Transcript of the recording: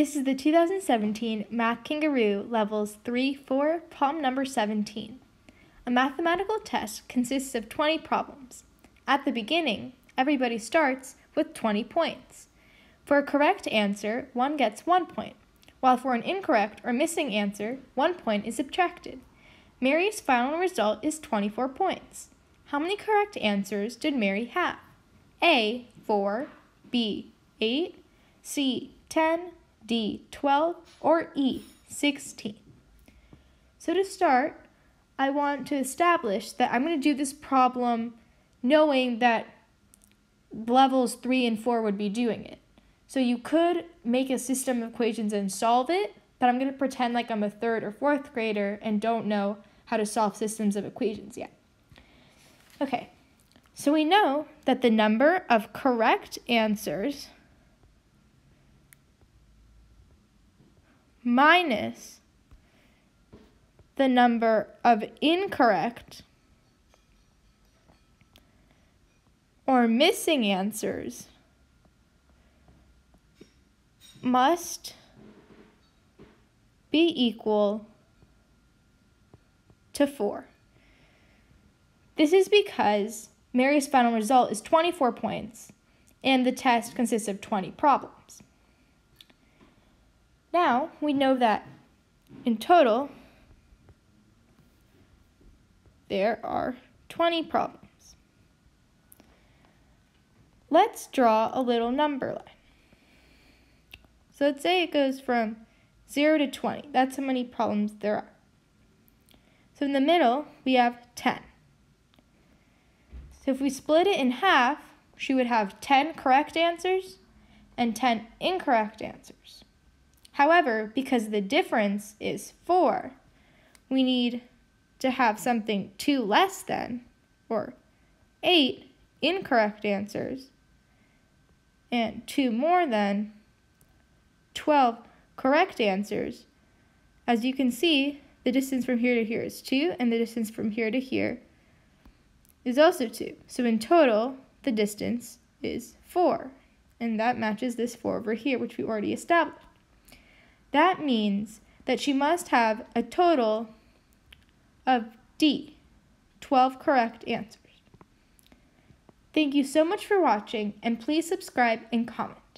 This is the 2017 Math Kangaroo Levels 3 4, problem number 17. A mathematical test consists of 20 problems. At the beginning, everybody starts with 20 points. For a correct answer, one gets one point, while for an incorrect or missing answer, one point is subtracted. Mary's final result is 24 points. How many correct answers did Mary have? A. 4, B. 8, C. 10, D. 12, or E. 16. So to start, I want to establish that I'm going to do this problem knowing that levels 3 and 4 would be doing it. So you could make a system of equations and solve it, but I'm going to pretend like I'm a third or fourth grader and don't know how to solve systems of equations yet. Okay, so we know that the number of correct answers minus the number of incorrect or missing answers must be equal to 4. This is because Mary's final result is 24 points and the test consists of 20 problems. Now we know that in total there are 20 problems. Let's draw a little number line. So let's say it goes from 0 to 20. That's how many problems there are. So in the middle, we have 10. So if we split it in half, she would have 10 correct answers and 10 incorrect answers. However, because the difference is 4, we need to have something 2 less than, or 8 incorrect answers, and 2 more than 12 correct answers. As you can see, the distance from here to here is 2, and the distance from here to here is also 2. So in total, the distance is 4. And that matches this 4 over here, which we already established. That means that she must have a total of D, 12 correct answers. Thank you so much for watching, and please subscribe and comment.